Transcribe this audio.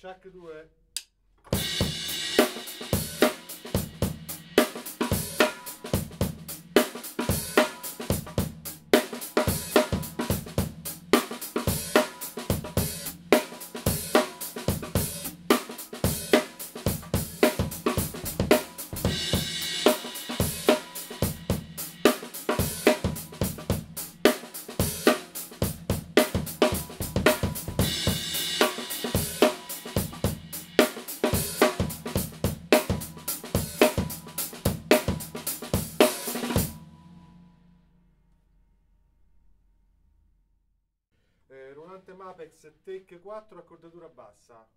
Chuck 2. Rolante Mapex Take 4 accordatura bassa.